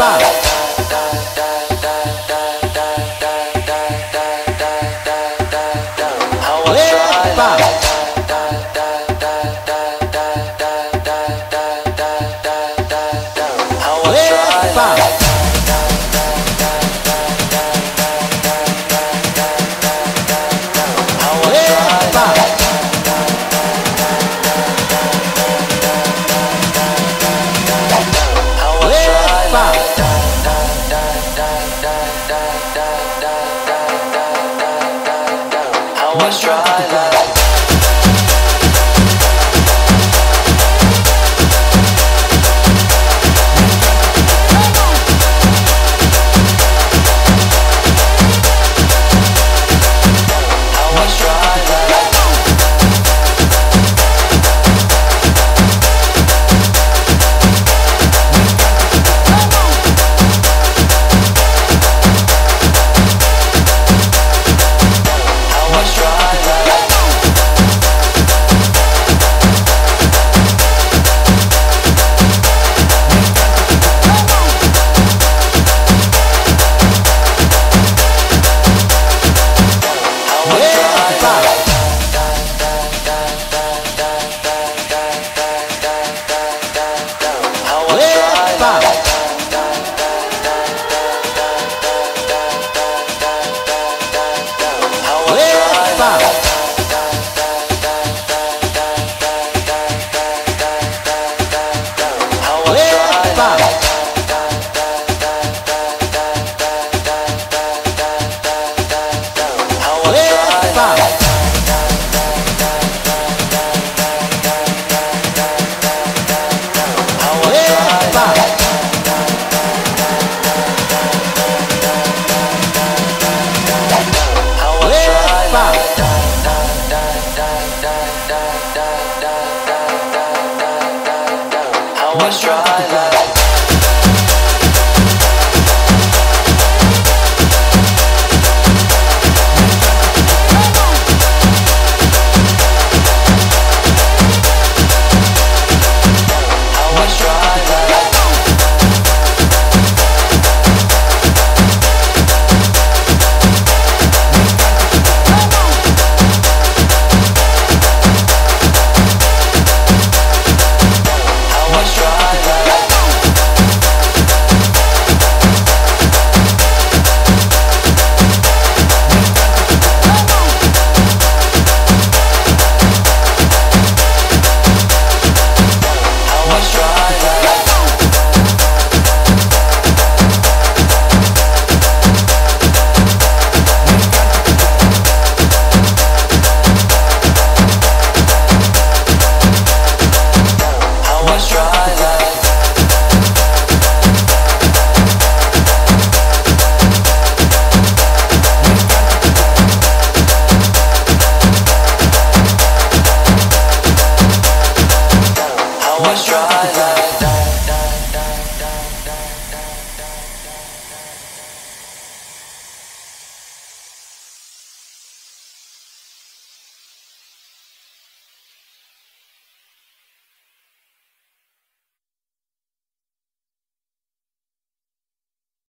Bye. I was dry like